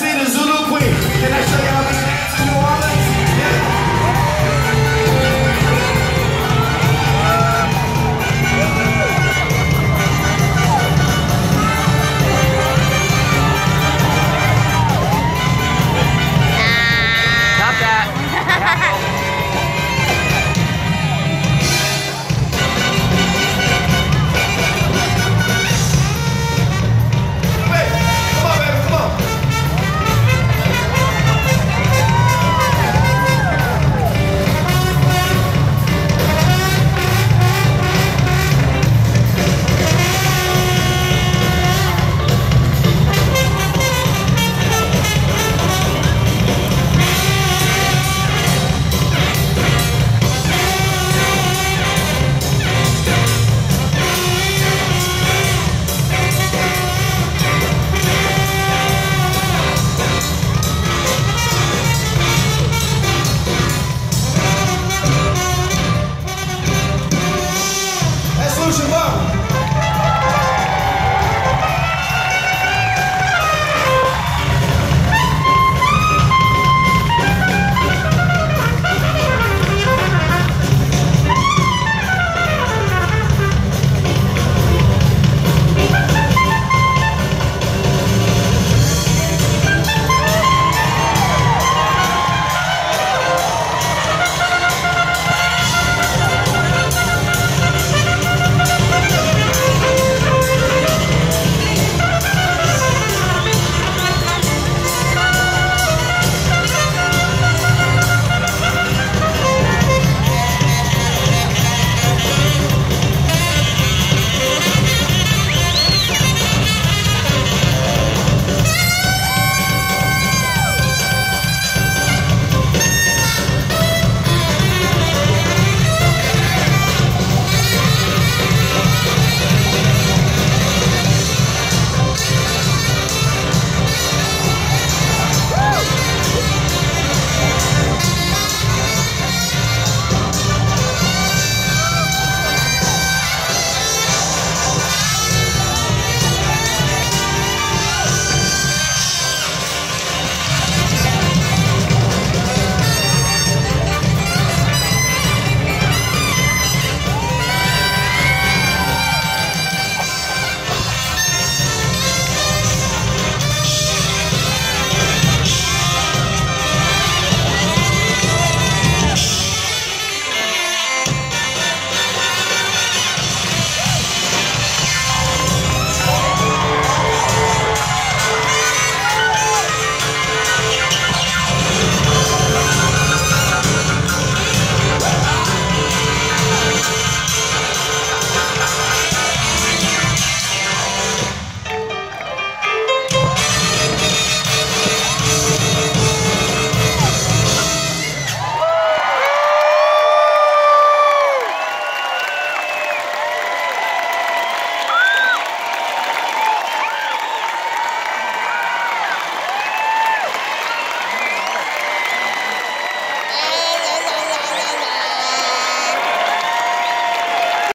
see the Zulu queen. Can I show you